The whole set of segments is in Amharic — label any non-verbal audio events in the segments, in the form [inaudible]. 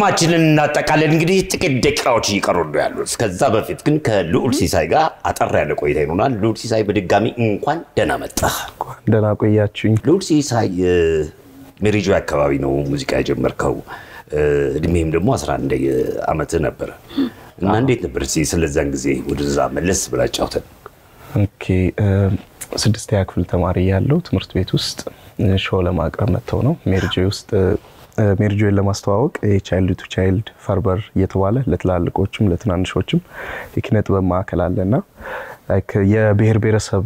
ፕሮግራማችንን እናጠቃለን። እንግዲህ ጥቂት ደቂቃዎች እየቀሩ ነው ያሉት። ከዛ በፊት ግን ከልዑል ሲሳይ ጋር አጠር ያለ ቆይታ ይኖራል። ልዑል ሲሳይ በድጋሚ እንኳን ደህና መጣህ። ደህና ቆያችሁኝ። ልዑል ሲሳይ ሜሪጆ አካባቢ ነው ሙዚቃ የጀመርከው። እድሜም ደግሞ 11 ዓመት ነበረ እና እንዴት ነበር? እስኪ ስለዛን ጊዜ ወደዛ መለስ ብለህ አጫውተን። okay ስድስተኛ ክፍል ተማሪ ያለው ትምህርት ቤት ውስጥ show ለማቅረብ መጥተው ነው ሜሪጆ ውስጥ ሜሪጆን ለማስተዋወቅ የ child to child ፈርበር እየተባለ ለትላልቆችም ለትናንሾችም የኪነ ጥበብ ማዕከል አለና የብሔር ብሔረሰብ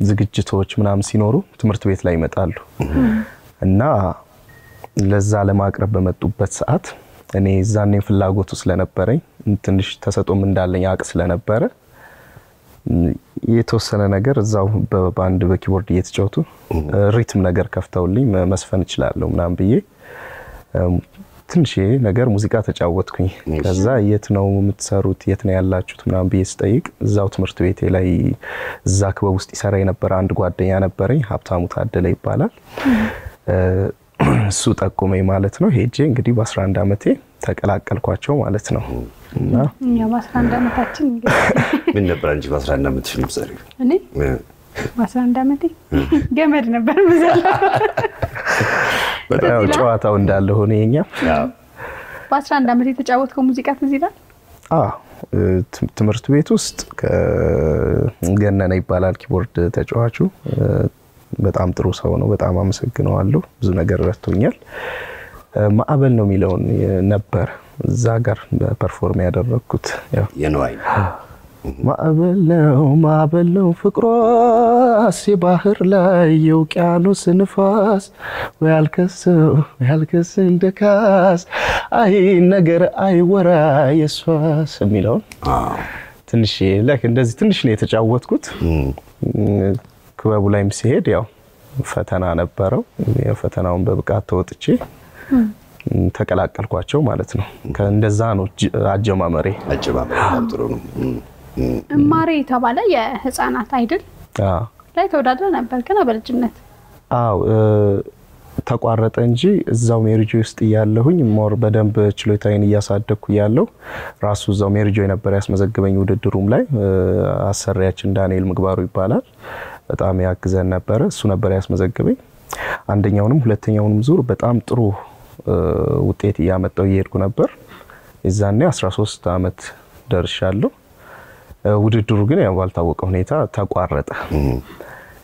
ዝግጅቶች ምናምን ሲኖሩ ትምህርት ቤት ላይ ይመጣሉ። እና ለዛ ለማቅረብ በመጡበት ሰዓት እኔ ዛኔ ፍላጎቱ ስለነበረኝ ትንሽ ተሰጦም እንዳለኝ አውቅ ስለነበረ የተወሰነ ነገር እዛው በባንድ በኪቦርድ እየተጫወቱ ሪትም ነገር ከፍተውልኝ መስፈን እችላለሁ ምናምን ብዬ ትንሽ ነገር ሙዚቃ ተጫወትኩኝ። ከዛ የት ነው የምትሰሩት የት ነው ያላችሁት ምናምን ብዬ ስጠይቅ እዛው ትምህርት ቤቴ ላይ እዛ ክበብ ውስጥ ይሰራ የነበረ አንድ ጓደኛ ነበረኝ፣ ሀብታሙ ታደለ ይባላል። እሱ ጠቁመኝ ማለት ነው። ሄጄ እንግዲህ በ11 ዓመቴ ተቀላቀልኳቸው ማለት ነው። እና እኛ በ11 ዓመታችን ምን ነበር አንቺ በ11 ዓመት ፊልም ሰሪ? እኔ በ11 ዓመቴ ገመድ ነበር ምዘለው። ያው ጨዋታው እንዳለ ሆነ የኛ በ11 ዓመት የተጫወትከው ሙዚቃ ትዝ ይላል? ትምህርት ቤት ውስጥ ገነነ ይባላል ኪቦርድ ተጫዋቹ። በጣም ጥሩ ሰው ነው። በጣም አመሰግነዋለሁ። ብዙ ነገር ረድቶኛል። ማዕበል ነው የሚለውን ነበር እዛ ጋር perform ያደረግኩት። የነዋይ ማዕበል ነው ማዕበል ነው ፍቅሯስ የባህር ላይ የውቅያኖስ ንፋስ ወያልከሰው ወያልከስ እንደካስ አይ ነገር አይወራ የሷስ የሚለውን ትንሽ እንደዚህ ትንሽ ነው የተጫወትኩት። ክበቡ ላይም ሲሄድ ያው ፈተና ነበረው። የፈተናውን በብቃት ተወጥቼ ተቀላቀልኳቸው ማለት ነው። እንደዛ ነው አጀማመሬ። አጀማመር በጣም ጥሩ ነው። እማሬ የተባለ የህፃናት idol ላይ ተወዳድረ ነበር ገና በልጅነት። አዎ ተቋረጠ እንጂ እዛው ሜሪጆ ውስጥ እያለሁኝ more በደንብ ችሎታዬን እያሳደግኩ እያለሁ ራሱ እዛው ሜሪጆ የነበረ ያስመዘግበኝ ውድድሩም ላይ አሰሪያችን ዳንኤል ምግባሩ ይባላል። በጣም ያግዘን ነበረ። እሱ ነበር ያስመዘግበኝ። አንደኛውንም ሁለተኛውንም ዙር በጣም ጥሩ ውጤት እያመጣው እየሄድኩ ነበር። የዛኔ 13 ዓመት ደርሻለሁ። ውድድሩ ግን ያው ባልታወቀ ሁኔታ ተቋረጠ።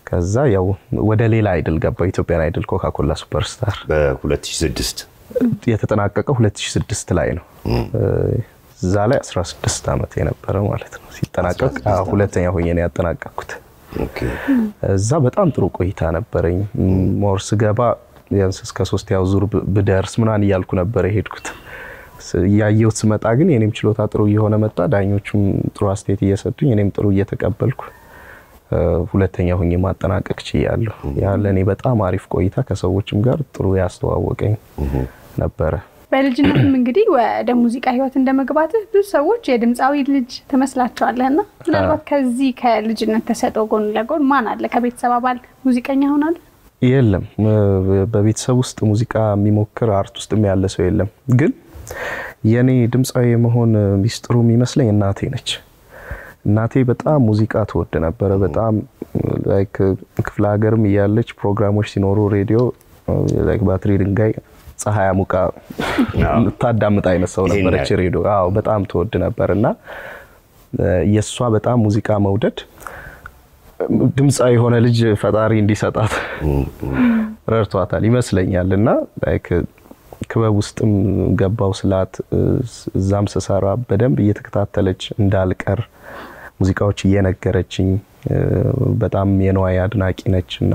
ከዛ ያው ወደ ሌላ idol ገባው። ኢትዮጵያን አይድል ኮካኮላ ሱፐርስታር በ2006 የተጠናቀቀው 2006 ላይ ነው። እዛ ላይ 16 ዓመት የነበረ ማለት ነው። ሲጠናቀቅ ሁለተኛ ሆኜ ነው ያጠናቀቅኩት። እዛ በጣም ጥሩ ቆይታ ነበረኝ። more ስገባ ቢያንስ እስከ ሶስት ያው ዙር ብደርስ ምናምን እያልኩ ነበር የሄድኩት። እያየሁት ስመጣ ግን የኔም ችሎታ ጥሩ እየሆነ መጣ። ዳኞቹም ጥሩ አስተያየት እየሰጡኝ እኔም ጥሩ እየተቀበልኩ ሁለተኛ ሆኜ ማጠናቀቅ ችያለሁ። ያ ለእኔ በጣም አሪፍ ቆይታ ከሰዎችም ጋር ጥሩ ያስተዋወቀኝ ነበረ። በልጅነትም እንግዲህ ወደ ሙዚቃ ህይወት እንደ መግባትህ ብዙ ሰዎች የድምፃዊ ልጅ ትመስላቸዋለህ እና ምናልባት ከዚህ ከልጅነት ተሰጠው ጎን ለጎን ማን አለ ከቤተሰብ አባል ሙዚቀኛ ሆናል? የለም። በቤተሰብ ውስጥ ሙዚቃ የሚሞክር art ውስጥም ያለ ሰው የለም። ግን የኔ ድምፃዊ የመሆን ሚስጥሩ የሚመስለኝ እናቴ ነች። እናቴ በጣም ሙዚቃ ትወድ ነበረ። በጣም like ክፍለ ሀገርም እያለች ፕሮግራሞች ሲኖሩ ሬዲዮ like ባትሪ ድንጋይ ፀሐይ አሙቃ ታዳምጥ አይነት ሰው ነበረች። ሬዲዮ አዎ በጣም ትወድ ነበር እና የእሷ በጣም ሙዚቃ መውደድ ድምፃዊ የሆነ ልጅ ፈጣሪ እንዲሰጣት ረድቷታል ይመስለኛል እና like ክበብ ውስጥም ገባው ስላት እዛም ስሰራ በደንብ እየተከታተለች እንዳልቀር ሙዚቃዎች እየነገረችኝ በጣም የነዋይ አድናቂ ነች እና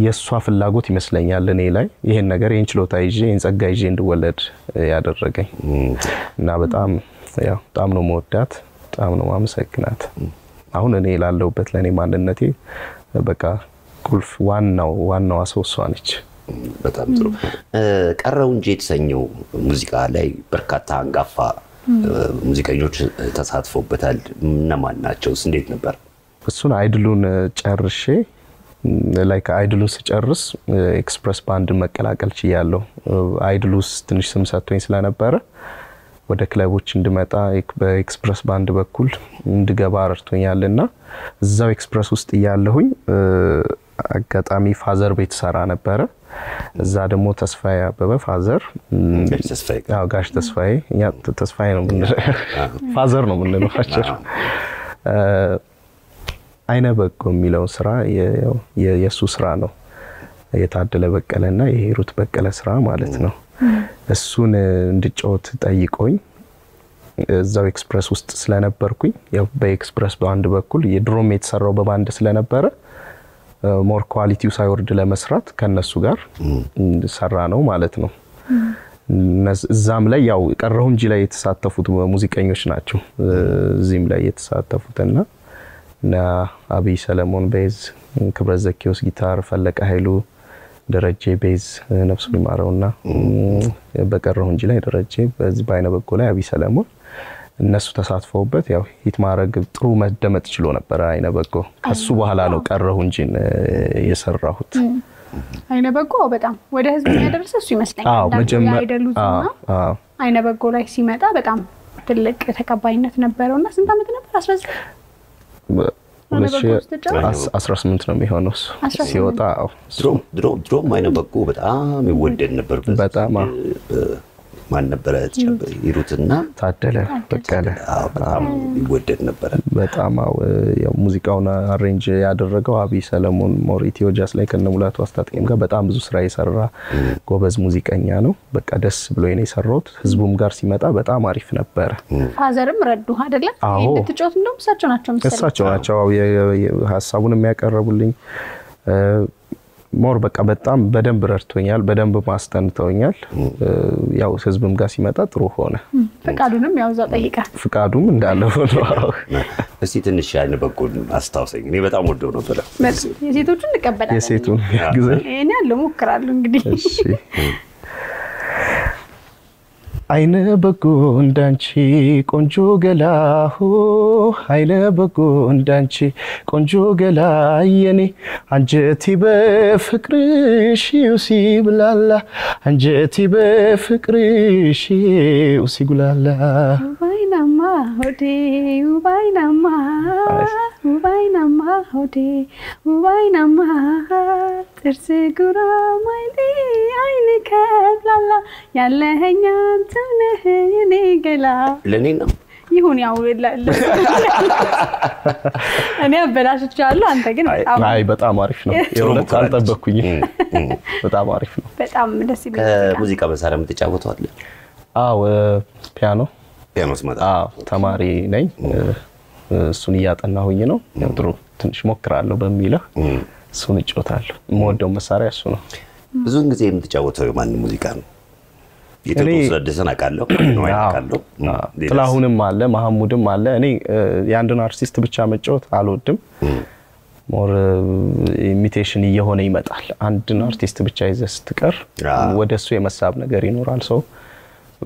የእሷ ፍላጎት ይመስለኛል እኔ ላይ ይሄን ነገር ይህን ችሎታ ይዤ ይህን ጸጋ ይዤ እንድወለድ ያደረገኝ እና በጣም በጣም ነው መወዳት፣ በጣም ነው ማመሰግናት። አሁን እኔ ላለሁበት ለእኔ ማንነቴ በቃ ቁልፍ ዋናው ዋናዋ ሰው እሷ ነች። በጣም ጥሩ። ቀረው እንጂ የተሰኘው ሙዚቃ ላይ በርካታ አንጋፋ ሙዚቀኞች ተሳትፎበታል። እነማን ናቸውስ? እንዴት ነበር? እሱን idol ኡን ጨርሼ ላይ ከ idol ኡን ስጨርስ ኤክስፕረስ ባንድን መቀላቀል ችያለሁ። idol ኡ ትንሽ ስም ሰጥቶኝ ስለነበረ ወደ ክለቦች እንድመጣ በኤክስፕረስ ባንድ በኩል እንድገባ ረድቶኛል እና እዛው ኤክስፕረስ ውስጥ እያለሁኝ አጋጣሚ father ቤት ሰራ ነበረ። እዛ ደግሞ ተስፋዬ አበበ father ጋሽ ተስፋዬ ጋር። አዎ ጋሽ ተስፋዬ እኛ ተስፋዬ ነው የምንለው፣ [laughs] father ነው የምንለው። አጭር አይነ በጎ የሚለውን ስራ የእሱ ስራ ነው የታደለ በቀለና የሂሩት በቀለ ስራ ማለት ነው። እሱን እንድጫወት ጠይቆኝ እዛው ኤክስፕረስ ውስጥ ስለነበርኩኝ ያው በኤክስፕረስ ባንድ በኩል የድሮም የተሰራው በባንድ ስለነበረ more quality ው ሳይወርድ ለመስራት ከነሱ ጋር ሰራ ነው ማለት ነው። እዛም ላይ ያው ቀረሁ እንጂ ላይ የተሳተፉት ሙዚቀኞች ናቸው። እዚህም ላይ የተሳተፉትና እና አብይ ሰለሞን bass፣ ክብረት ዘኪዎስ ጊታር፣ ፈለቀ ኃይሉ፣ ደረጀ bass ነፍሱን ይማረውና በቀረሁ እንጂ ላይ ደረጀ፣ በዚህ በአይነ በጎ ላይ አብይ ሰለሞን እነሱ ተሳትፈውበት ያው hit ማድረግ ጥሩ መደመጥ ችሎ ነበረ። አይነ በጎ ከሱ በኋላ ነው ቀረሁ እንጂን የሰራሁት። አይነ በጎ በጣም ወደ ህዝብ የሚያደርሰ እሱ ይመስለኛል። አዎ አይነ በጎ ላይ ሲመጣ በጣም ትልቅ ተቀባይነት ነበረው እና ስንት ዓመት ነበር? አስራ? 18 ነው የሚሆነው እሱ 18 ሲወጣ። አዎ ድሮም አይነ በጎ በጣም ይወደድ ነበር። በጣም ማን ነበረ? ሂሩትና ታደለ በቀለ አዎ፣ በጣም ይወደድ ነበረ። በጣም አዎ። ያው ሙዚቃውን arrange ያደረገው አብይ ሰለሞን more ኢትዮ ጃዝ ላይ ከነ ሙላቱ አስታጥቄም ጋር በጣም ብዙ ስራ የሰራ ጎበዝ ሙዚቀኛ ነው። በቃ ደስ ብሎ ነው የሰራሁት። ህዝቡም ጋር ሲመጣ በጣም አሪፍ ነበረ። father ም ረዱ አይደለም? እንድትጫወት እንደውም እሳቸው ናቸው እሳቸው ናቸው አዎ፣ የ- የ- ሀሳቡን የሚያቀርቡልኝ more በቃ በጣም በደንብ ረድቶኛል። በደንብ ማስጠንተውኛል። ያው ህዝብም ጋር ሲመጣ ጥሩ ሆነ። ፈቃዱንም ያው እዛው ጠይቃል። ፍቃዱም እንዳለ አዎ። [laughs] እስቲ ትንሽ አይነ በጎን አስታውሰኝ። እኔ በጣም ወደው ነበረ። የሴቶቹን እንቀበላለን። የሴቱን ጊዜ እኔ ያለው ሞክራለሁ እንግዲህ እሺ [laughs] አይነ በጎ እንዳንቺ ቆንጆ ገላሁ አይነ በጎ እንዳንቺ ቆንጆ ገላ የኔ። አንጀቴ በፍቅርሽ ሲብላላ አንጀቴ በፍቅርሽ ሲጉላላ ሆዴ ውባይናማ ውባይናማ ሆዴ ውባይናማ ጥርስ ጉራማይሌ አይን ከብላላ ያለኸኝ አንተ ነህ እኔ ገላ ለእኔ ነው ይሁን ያው እኔ አበላሽቻለሁ። አንተ ግን በጣም አይ በጣም አሪፍ ነው። የእውነት አልጠበቅኩኝ። በጣም አሪፍ ነው። በጣም ደስ ሙዚቃ። ከሙዚቃ መሳሪያ የምትጫወተው አለ? አዎ ፒያኖ አዎ ተማሪ ነኝ። እሱን እያጠናሁኝ ነው። ጥሩ ትንሽ ሞክራለሁ በሚለው እሱን እጮታለሁ። የምወደው መሳሪያ እሱ ነው። ብዙውን ጊዜ የምትጫወተው የማን ሙዚቃ ነው? ለደሰን አውቃለሁ፣ አውቃለሁ።? ጥላሁንም አለ መሐሙድም አለ። እኔ የአንድን አርቲስት ብቻ መጫወት አልወድም። more imitation እየሆነ ይመጣል። አንድን አርቲስት ብቻ ይዘህ ስትቀር ወደ እሱ የመሳብ ነገር ይኖራል። ሰው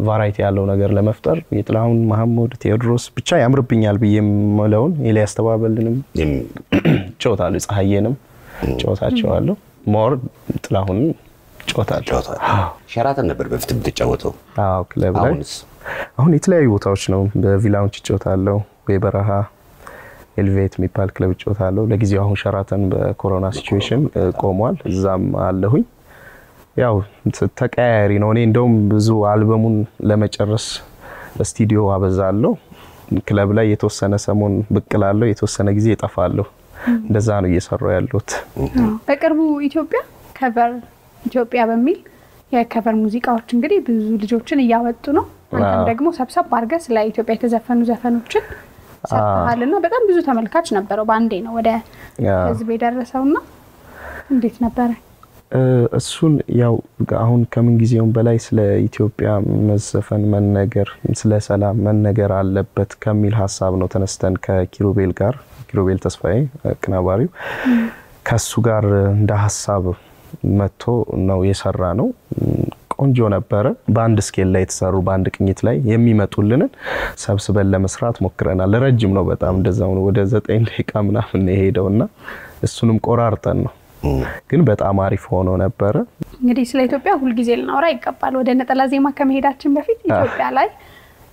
variety ያለው ነገር ለመፍጠር የጥላሁን መሐሙድ፣ ቴዎድሮስ ብቻ ያምርብኛል ብዬ የምለውን ኤልያስ ተባባልንም ጮታለሁ፣ ፀሐዬንም ጮታቸዋለሁ። more ጥላሁንን ጨዋታ ሸራተን ነበር በፊት የምትጫወተው። አዎ ክለብ ላይ አሁን የተለያዩ ቦታዎች ነው። በቪላዎች እጮታለሁ፣ ወይ በረሃ ኤልቬት የሚባል ክለብ እጮታለሁ። ለጊዜው አሁን ሸራተን በኮሮና situation ቆሟል። እዛም አለሁኝ። ያው ተቀያያሪ ነው። እኔ እንደውም ብዙ አልበሙን ለመጨረስ ስቱዲዮ አበዛለሁ። ክለብ ላይ የተወሰነ ሰሞን ብቅ እላለሁ፣ የተወሰነ ጊዜ እጠፋለሁ። እንደዛ ነው እየሰራው ያለሁት። በቅርቡ ኢትዮጵያ ከቨር ኢትዮጵያ በሚል የከቨር ሙዚቃዎች እንግዲህ ብዙ ልጆችን እያወጡ ነው። አንተም ደግሞ ሰብሰብ አድርገህ ስለ ኢትዮጵያ የተዘፈኑ ዘፈኖችን ሰርተሃል እና በጣም ብዙ ተመልካች ነበረው። በአንዴ ነው ወደ ህዝብ የደረሰው እና እንዴት ነበረ? እሱን ያው አሁን ከምን ጊዜውም በላይ ስለ ኢትዮጵያ መዘፈን መነገር፣ ስለ ሰላም መነገር አለበት ከሚል ሀሳብ ነው ተነስተን ከኪሩቤል ጋር ኪሩቤል ተስፋዬ አቀናባሪው ከሱ ጋር እንደ ሀሳብ መጥቶ ነው የሰራ ነው። ቆንጆ ነበረ። በአንድ ስኬል ላይ የተሰሩ በአንድ ቅኝት ላይ የሚመጡልንን ሰብስበን ለመስራት ሞክረናል። ረጅም ነው በጣም እንደዛው ነው። ወደ ዘጠኝ ደቂቃ ምናምን እና እሱንም ቆራርጠን ነው ግን በጣም አሪፍ ሆኖ ነበረ። እንግዲህ ስለ ኢትዮጵያ ሁልጊዜ ልናወራ ይገባል። ወደ ነጠላ ዜማ ከመሄዳችን በፊት ኢትዮጵያ ላይ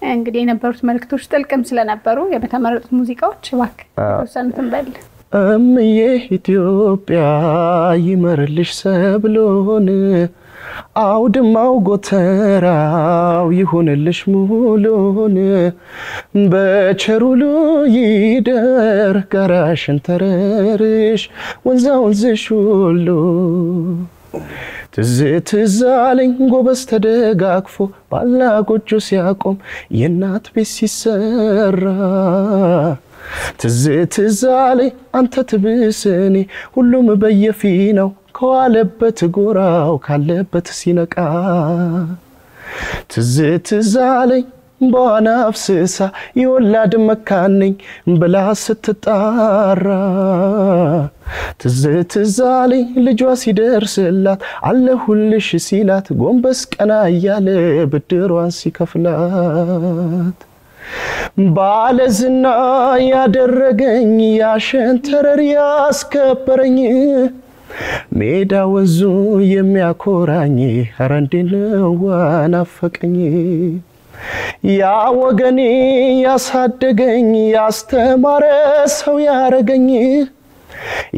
እንግዲህ የነበሩት መልእክቶች ጥልቅም ስለነበሩ የተመረጡት ሙዚቃዎች እባክህ የተወሰኑትን በል። እምዬ ኢትዮጵያ ይመርልሽ ሰብሎን። አውድማው ጎተራው ይሁንልሽ ሙሉን። በቸሩሉ ይደር ጋራሽን ተረርሽ ወንዛ ወንዝሽ ሁሉ ትዝ ትዝ አለኝ ጎበዝ ተደጋግፎ ባላ ጎጆ ሲያቆም የእናት ቤት ሲሰራ ትዝ ትዝ አንተ ትብስኔ ሁሉም በየፊናው ከዋለበት ጎራው ካለበት ሲነቃ። ትዝ ትዝ በዋና አፍስሳ የወላድ መካን ነኝ ብላ ስትጣራ። ትዝ ትዝ ልጇ ሲደርስላት አለሁልሽ ሲላት ጎንበስ ቀና እያለ ብድሯን ሲከፍላት ባለዝና ያደረገኝ ያሸንተረር ያስከበረኝ ሜዳ ወንዙ የሚያኮራኝ ኧረ እንዴት ነው ናፈቀኝ ያ ወገኔ ያሳደገኝ ያስተማረ ሰው ያረገኝ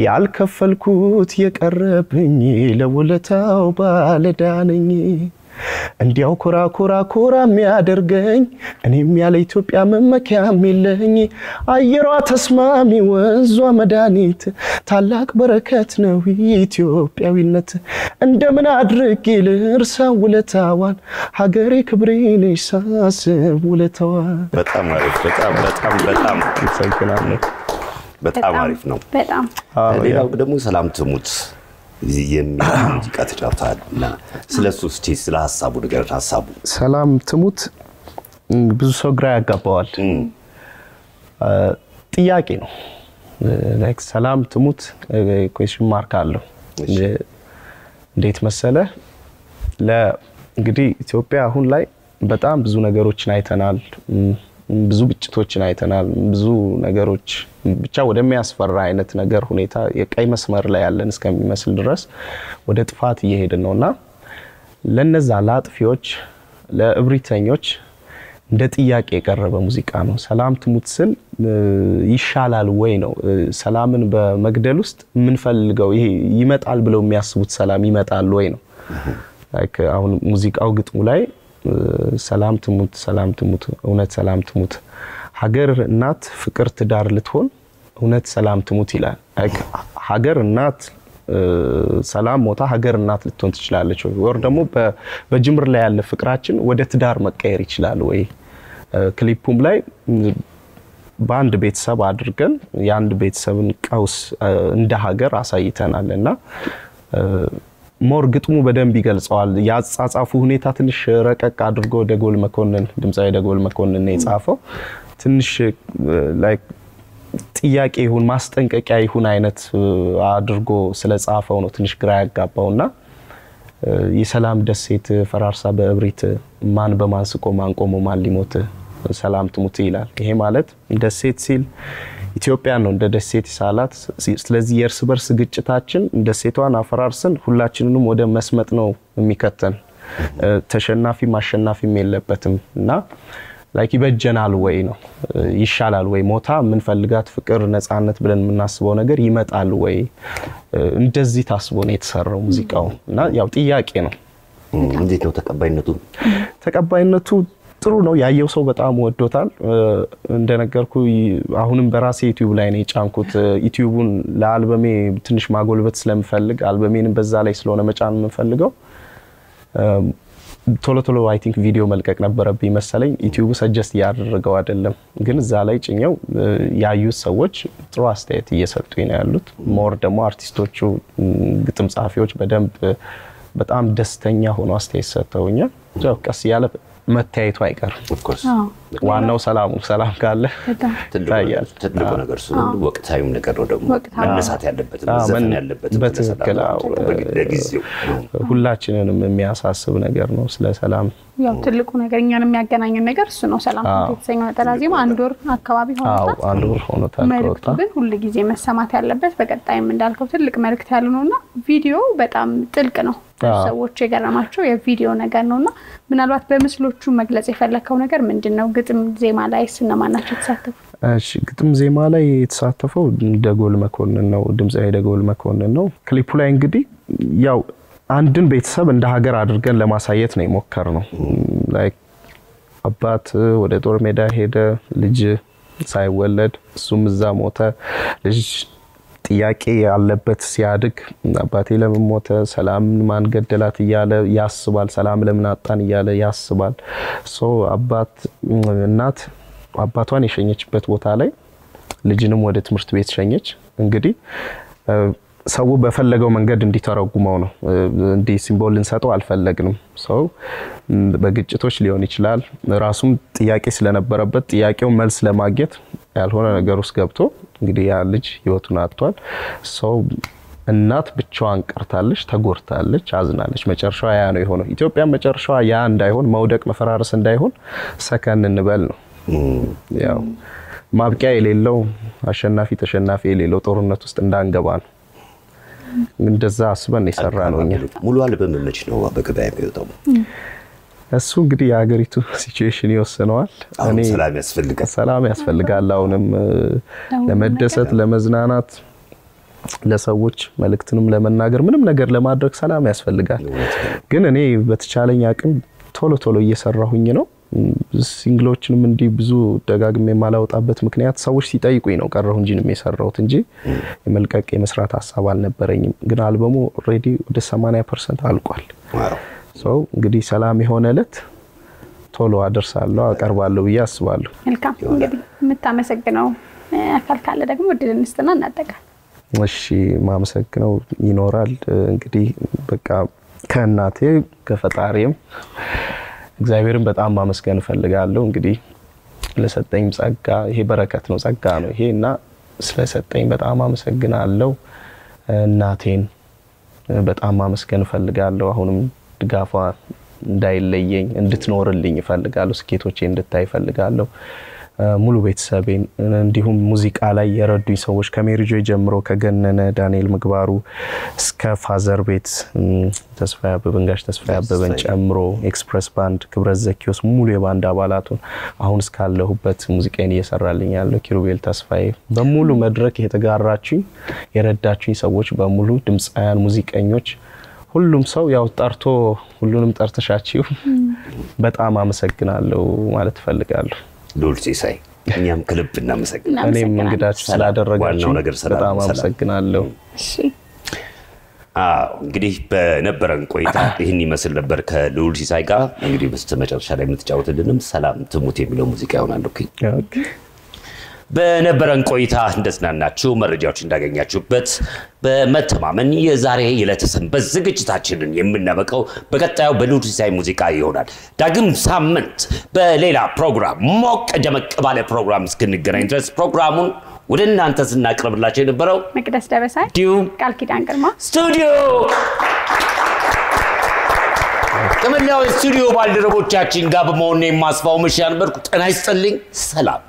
ያልከፈልኩት የቀረብኝ ለውለታው ባለዳነኝ እንዲያው ኮራ ኮራ ኮራ የሚያደርገኝ እኔም ያለ ኢትዮጵያ መመኪያም የለኝ። አየሯ ተስማሚ፣ ወንዟ መድኃኒት፣ ታላቅ በረከት ነው ኢትዮጵያዊነት። እንደምን አድርጌ ልርሳ ውለታዋን፣ ሀገሬ ክብሬ ነሽ ሳስብ ውለታዋን። በጣም አሪፍ። በጣም በጣም በጣም አመሰግናለሁ። በጣም አሪፍ ነው። በጣም ሌላው ደግሞ ሰላም ትሙት ሙዚቃ ተጫውተሃል እና ስለ እሱ እስኪ ስለ ሀሳቡ ነገር ሀሳቡ ሰላም ትሙት ብዙ ሰው ግራ ያጋባዋል። ጥያቄ ነው። like ሰላም ትሙት question mark አለው። እንዴት መሰለ ለ እንግዲህ ኢትዮጵያ አሁን ላይ በጣም ብዙ ነገሮችን አይተናል። ብዙ ግጭቶችን አይተናል። ብዙ ነገሮች ብቻ ወደሚያስፈራ አይነት ነገር ሁኔታ የቀይ መስመር ላይ ያለን እስከሚመስል ድረስ ወደ ጥፋት እየሄድን ነው እና ለነዛ ለአጥፊዎች፣ ለእብሪተኞች እንደ ጥያቄ የቀረበ ሙዚቃ ነው። ሰላም ትሙት ስል ይሻላል ወይ ነው። ሰላምን በመግደል ውስጥ የምንፈልገው ይሄ ይመጣል ብለው የሚያስቡት ሰላም ይመጣል ወይ ነው። like አሁን ሙዚቃው ግጥሙ ላይ ሰላም ትሙት፣ ሰላም ትሙት፣ እውነት ሰላም ትሙት፣ ሀገር እናት ፍቅር ትዳር ልትሆን እውነት ሰላም ትሙት ይላል። ሀገር እናት ሰላም ሞታ ሀገር እናት ልትሆን ትችላለች ወይ? ወይ ደግሞ በጅምር ላይ ያለ ፍቅራችን ወደ ትዳር መቀየር ይችላል ወይ? ክሊፑም ላይ በአንድ ቤተሰብ አድርገን የአንድ ቤተሰብን ቀውስ እንደ ሀገር አሳይተናል እና more ግጥሙ በደንብ ይገልጸዋል። የአጻጻፉ ሁኔታ ትንሽ ረቀቅ አድርጎ ደጎል መኮንን ድምፃዊ ደጎል መኮንን ነው የጻፈው። ትንሽ ጥያቄ ይሁን ማስጠንቀቂያ ይሁን አይነት አድርጎ ስለጻፈው ነው ትንሽ ግራ ያጋባውና የሰላም ደሴት ፈራርሳ በእብሪት ማን በማን ስቆ ማን ቆሞ ማን ሊሞት ሰላም ትሙት ይላል። ይሄ ማለት ደሴት ሲል ኢትዮጵያን ነው እንደ ደሴት ይሳላት። ስለዚህ የእርስ በርስ ግጭታችን ደሴቷን አፈራርስን ሁላችንንም ወደ መስመጥ ነው የሚከተን። ተሸናፊም አሸናፊም የለበትም እና like ይበጀናል ወይ ነው ይሻላል ወይ ሞታ የምንፈልጋት ፍቅር፣ ነፃነት ብለን የምናስበው ነገር ይመጣል ወይ? እንደዚህ ታስቦ ነው የተሰራው ሙዚቃው እና ያው ጥያቄ ነው። እንዴት ነው ተቀባይነቱ? ተቀባይነቱ ጥሩ ነው። ያየው ሰው በጣም ወዶታል። እንደነገርኩ አሁንም በራሴ ዩቲዩብ ላይ ነው የጫንኩት። ዩቲዩቡን ለአልበሜ ትንሽ ማጎልበት ስለምፈልግ አልበሜንም በዛ ላይ ስለሆነ መጫን የምንፈልገው ቶሎ ቶሎ I think ቪዲዮ መልቀቅ ነበረብኝ መሰለኝ። ዩቲዩቡ suggest እያደረገው አይደለም፣ ግን እዛ ላይ ጭኘው ያዩት ሰዎች ጥሩ አስተያየት እየሰጡኝ ነው ያሉት። more ደግሞ አርቲስቶቹ፣ ግጥም ጸሐፊዎች በደንብ በጣም ደስተኛ ሆኖ አስተያየት ሰጥተውኛል። ቀስ እያለ መተያየቱ አይቀርም። ዋናው ሰላሙ ሰላም ካለ ይታያል። ትልቁ ነገር እሱ ነው። ወቅታዊም ነገር ነው ደግሞ መነሳት ያለበት መዘፈን ምን- ያለበት በትክክል ለጊዜው ሁላችንንም የሚያሳስብ ነገር ነው ስለ ሰላም ያው ትልቁ ነገር እኛን የሚያገናኘን ነገር እሱ ነው። ሰላም የተሰኘው ነጠላ ዜማ አንድ ወር አካባቢ አዎ ሆኖታል። አንድ ወር ሆኖታል መልእክቱ ከወጣ ግን ሁል ጊዜ መሰማት ያለበት በቀጣይም እንዳልከው ትልቅ መልእክት ያሉ ነው እና ቪዲዮ በጣም ጥልቅ ነው። ሰዎች የገረማቸው የቪዲዮ ነገር ነው እና ምናልባት በምስሎቹ መግለጽ የፈለግከው ነገር ምንድን ነው? ግጥም ዜማ ላይ እነማን ናቸው የተሳተፉ? እሺ ግጥም ዜማ ላይ የተሳተፈው ደጎል መኮንን ነው። ድምፃዊ ደጎል መኮንን ነው። ክሊፑ ላይ እንግዲህ ያው አንድን ቤተሰብ እንደ ሀገር አድርገን ለማሳየት ነው የሞከር ነው። አባት ወደ ጦር ሜዳ ሄደ፣ ልጅ ሳይወለድ እሱም እዛ ሞተ። ልጅ ጥያቄ ያለበት ሲያድግ አባቴ ለምን ሞተ፣ ሰላም ማን ገደላት እያለ ያስባል። ሰላም ለምን አጣን እያለ ያስባል። አባት እናት አባቷን የሸኘችበት ቦታ ላይ ልጅንም ወደ ትምህርት ቤት ሸኘች። እንግዲህ ሰው በፈለገው መንገድ እንዲተረጉመው ነው። እንዲህ ሲምቦል ልንሰጠው አልፈለግንም። ሰው በግጭቶች ሊሆን ይችላል። ራሱም ጥያቄ ስለነበረበት ጥያቄውን መልስ ለማግኘት ያልሆነ ነገር ውስጥ ገብቶ እንግዲህ ያ ልጅ ህይወቱን አጥቷል። ሰው እናት ብቻዋን ቀርታለች፣ ተጎድታለች፣ አዝናለች። መጨረሻዋ ያ ነው የሆነው። ኢትዮጵያ መጨረሻዋ ያ እንዳይሆን መውደቅ፣ መፈራረስ እንዳይሆን ሰከን እንበል ነው ያው ማብቂያ የሌለው አሸናፊ ተሸናፊ የሌለው ጦርነት ውስጥ እንዳንገባ ነው። እንደዛ አስበን የሰራ ነው እኛ። ሙሉ አልበም መች ነው በገበያ የሚወጣው? እሱ እንግዲህ የሀገሪቱ [laughs] ሲቹዌሽን ይወስነዋል። እኔ ሰላም ያስፈልጋል። ሰላም ያስፈልጋል። አሁንም ለመደሰት፣ ለመዝናናት፣ ለሰዎች መልእክትንም ለመናገር ምንም ነገር ለማድረግ ሰላም ያስፈልጋል። ግን እኔ በተቻለኝ አቅም ቶሎ ቶሎ እየሰራሁኝ ነው። ሲንግሎችንም እንዲህ ብዙ ደጋግሜ የማላወጣበት ምክንያት ሰዎች ሲጠይቁኝ ነው ቀረሁ እንጂ የሰራሁት እንጂ የመልቀቅ የመስራት ሀሳብ አልነበረኝም። ግን አልበሙ already ወደ 80 percent አልቋል። ሰው እንግዲህ ሰላም የሆነ እለት ቶሎ አደርሳለሁ አቀርባለሁ ብዬ አስባለሁ። መልካም እንግዲህ የምታመሰግነው እ፣ አካል ካለ ደግሞ እድል እንስጥና እናጠቃል። እሺ ማመሰግነው ይኖራል እንግዲህ በቃ ከእናቴ ከፈጣሪም እግዚአብሔርን በጣም ማመስገን እፈልጋለሁ። እንግዲህ ለሰጠኝ ጸጋ ይሄ በረከት ነው፣ ጸጋ ነው ይሄ እና ስለሰጠኝ በጣም አመሰግናለሁ። እናቴን በጣም ማመስገን እፈልጋለሁ። አሁንም ድጋፏ እንዳይለየኝ እንድትኖርልኝ እፈልጋለሁ። ስኬቶቼ እንድታይ እፈልጋለሁ። ሙሉ ቤተሰቤን እንዲሁም ሙዚቃ ላይ የረዱኝ ሰዎች ከሜሪጆ ጀምሮ ከገነነ ዳንኤል ምግባሩ እስከ ፋዘር ቤት ተስፋዬ አበበን ጋሽ ተስፋዬ አበበን ጨምሮ ኤክስፕረስ ባንድ ክብረት ዘኪዮስ ሙሉ የባንድ አባላቱን አሁን እስካለሁበት ሙዚቃን እየሰራልኝ ያለው ኪሩቤል ተስፋዬ። በሙሉ መድረክ የተጋራችኝ የረዳችኝ ሰዎች በሙሉ ድምፃውያን፣ ሙዚቀኞች ሁሉም ሰው ያው ጠርቶ ሁሉንም ጠርተሻችው በጣም አመሰግናለሁ ማለት እፈልጋለሁ። ልዑል ሲሳይ እኛም ከልብ እናመሰግናለን። እኔም እንግዳችሁ ስላደረጋችሁ ዋናው ነገር በጣም አመሰግናለሁ። እንግዲህ በነበረን ቆይታ ይህን ይመስል ነበር ከልዑል ሲሳይ ጋር። እንግዲህ በስተ መጨረሻ ላይ የምትጫወትልንም ሰላም ትሙት የሚለው ሙዚቃ ይሆናል። በነበረን ቆይታ እንደጽናናችሁ መረጃዎች እንዳገኛችሁበት በመተማመን የዛሬ የዕለተ ሰንበት ዝግጅታችንን የምናበቀው በቀጣዩ በልዑል ሲሳይ ሙዚቃ ይሆናል። ዳግም ሳምንት በሌላ ፕሮግራም ሞቅ ደመቅ ባለ ፕሮግራም እስክንገናኝ ድረስ ፕሮግራሙን ወደ እናንተ ስናቀርብላቸው የነበረው መቅደስ ደበሳይ፣ እንዲሁም ቃል ኪዳን ግርማ ስቱዲዮ ከመላው የስቱዲዮ ባልደረቦቻችን ጋር በመሆን የማስፋው ምሻ ነበርኩ። ጤና ይስጥልኝ። ሰላም